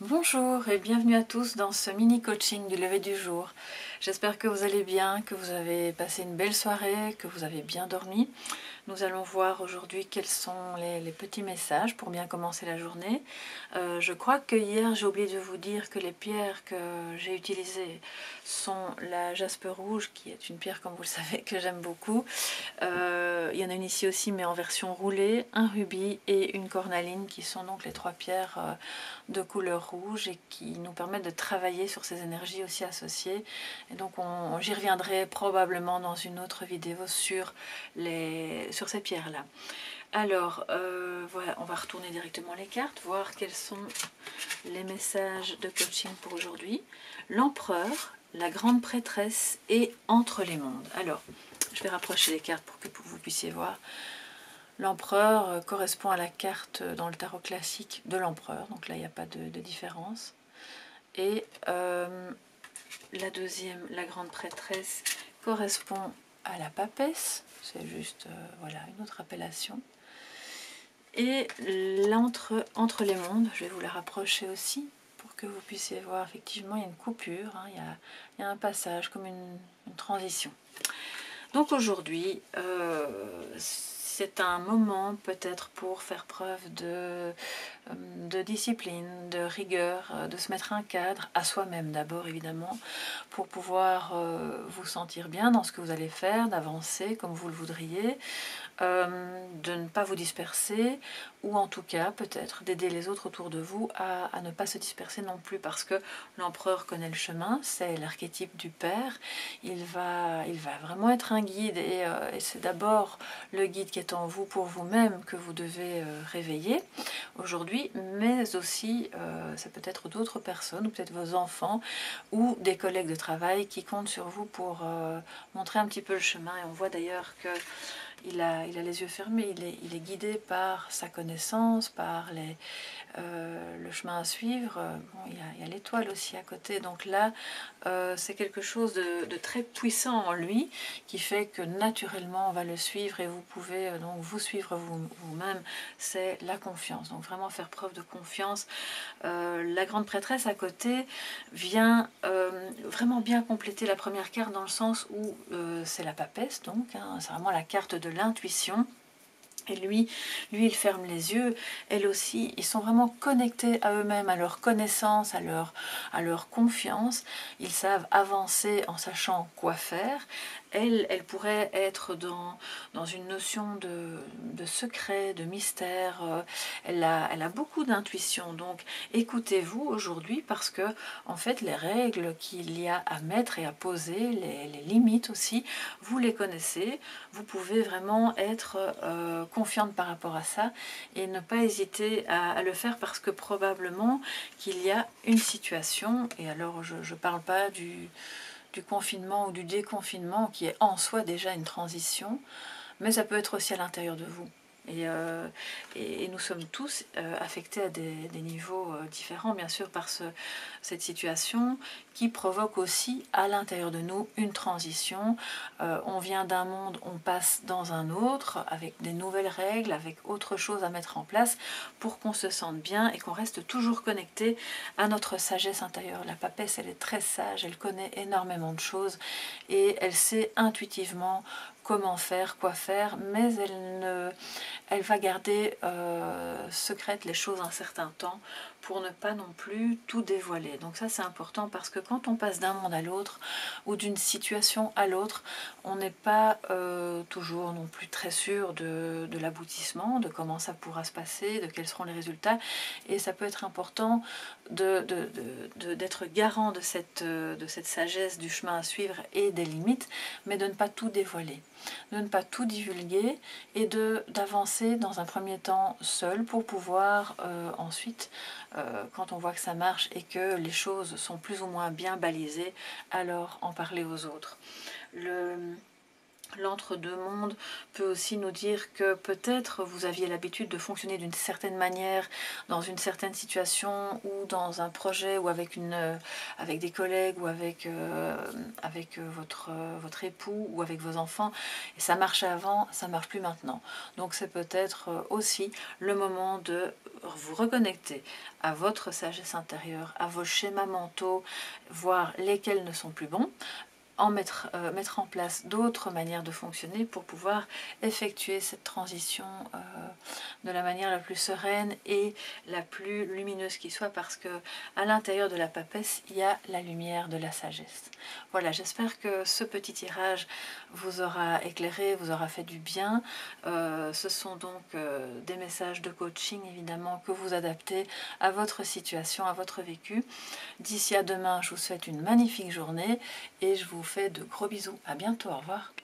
Bonjour et bienvenue à tous dans ce mini coaching du lever du jour. J'espère que vous allez bien, que vous avez passé une belle soirée, que vous avez bien dormi. Nous allons voir aujourd'hui quels sont les, petits messages pour bien commencer la journée. Euh, je crois que hier j'ai oublié de vous dire que les pierres que j'ai utilisées sont la jaspe rouge qui est une pierre comme vous le savez que j'aime beaucoup. Euh, il y en a une ici aussi mais en version roulée, un rubis et une cornaline qui sont donc les trois pierres euh, de couleur rouge et qui nous permettent de travailler sur ces énergies aussi associées. Et donc j'y reviendrai probablement dans une autre vidéo sur les sur ces pierres-là. Alors, euh, voilà, on va retourner directement les cartes, voir quels sont les messages de coaching pour aujourd'hui. L'empereur, la grande prêtresse et entre les mondes. Alors, je vais rapprocher les cartes pour que vous puissiez voir. L'empereur euh, correspond à la carte dans le tarot classique de l'empereur, donc là il n'y a pas de, différence. Et euh, la deuxième, la grande prêtresse, correspond à la papesse, c'est juste euh, voilà une autre appellation. Et l'entre entre les mondes, je vais vous la rapprocher aussi pour que vous puissiez voir effectivement il y a une coupure, hein, il, y a, un passage comme une, transition. Donc aujourd'hui, euh, c'est un moment peut-être pour faire preuve de, euh, discipline, de rigueur, euh, de se mettre un cadre à soi-même d'abord évidemment, pour pouvoir euh, vous sentir bien dans ce que vous allez faire, d'avancer comme vous le voudriez, de ne pas vous disperser, ou en tout cas peut-être d'aider les autres autour de vous à, ne pas se disperser non plus, parce que l'empereur connaît le chemin, c'est l'archétype du père, il va, il va vraiment être un guide, et, et c'est d'abord le guide qui est en vous pour vous-même que vous devez euh, réveiller aujourd'hui, mais aussi euh, ça peut être d'autres personnes, ou peut-être vos enfants, ou des collègues de travail qui comptent sur vous pour euh, montrer un petit peu le chemin. Et on voit d'ailleurs que il a, il a les yeux fermés, il est, guidé par sa connaissance, par les, euh, le chemin à suivre. Bon, il y a, l'étoile aussi à côté, donc là, euh, c'est quelque chose de, très puissant en lui qui fait que naturellement on va le suivre et vous pouvez euh, donc vous suivre vous-même. c'est la confiance, donc vraiment faire preuve de confiance. la grande prêtresse à côté vient vraiment bien compléter la première carte dans le sens où c'est la papesse, donc hein, c'est vraiment la carte de l'intuition. Et lui, lui, il ferme les yeux. Elle aussi, ils sont vraiment connectés à eux-mêmes, à leur connaissance, à leur, à leur confiance. Ils savent avancer en sachant quoi faire elle, pourrait être dans, une notion de, secret, de mystère. Euh, elle a, beaucoup d'intuition. Donc écoutez-vous aujourd'hui parce que en fait les règles qu'il y a à mettre et à poser, les, limites aussi, vous les connaissez. Vous pouvez vraiment être euh, confiante par rapport à ça et ne pas hésiter à, le faire parce que probablement qu'il y a une situation, et alors je ne parle pas du du confinement ou du déconfinement qui est en soi déjà une transition, mais ça peut être aussi à l'intérieur de vous. Et, euh, et, nous sommes tous euh, affectés à des, niveaux euh, différents, bien sûr, par ce, cette situation qui provoque aussi à l'intérieur de nous une transition. on vient d'un monde, on passe dans un autre, avec des nouvelles règles, avec autre chose à mettre en place pour qu'on se sente bien et qu'on reste toujours connecté à notre sagesse intérieure. La papesse, elle est très sage, elle connaît énormément de choses et elle sait intuitivement comment faire, quoi faire, mais elle, ne, elle va garder euh, secrète les choses un certain temps pour ne pas non plus tout dévoiler. Donc ça c'est important parce que quand on passe d'un monde à l'autre ou d'une situation à l'autre, on n'est pas euh, toujours non plus très sûr de, l'aboutissement, de comment ça pourra se passer, de quels seront les résultats. Et ça peut être important d'être garant de cette, de cette sagesse du chemin à suivre et des limites, mais de ne pas tout dévoiler, de ne pas tout divulguer et d'avancer dans un premier temps seul pour pouvoir euh, ensuite euh, quand on voit que ça marche et que les choses sont plus ou moins bien balisées, alors en parler aux autres. L'entre-deux mondes peut aussi nous dire que peut-être vous aviez l'habitude de fonctionner d'une certaine manière dans une certaine situation ou dans un projet ou avec, euh, des collègues ou avec, euh, euh, votre, votre époux ou avec vos enfants. Et ça marchait avant, ça marche plus maintenant. Donc c'est peut-être aussi le moment de vous reconnecter à votre sagesse intérieure, à vos schémas mentaux, voir lesquels ne sont plus bons, en mettre, euh, mettre en place d'autres manières de fonctionner pour pouvoir effectuer cette transition euh, de la manière la plus sereine et la plus lumineuse qui soit parce que à l'intérieur de la papesse il y a la lumière de la sagesse. Voilà, j'espère que ce petit tirage vous aura éclairé, vous aura fait du bien. Euh, ce sont donc des messages de coaching évidemment que vous adaptez à votre situation, à votre vécu. D'ici à demain, je vous souhaite une magnifique journée et je vous fais de gros bisous. À bientôt. Au revoir.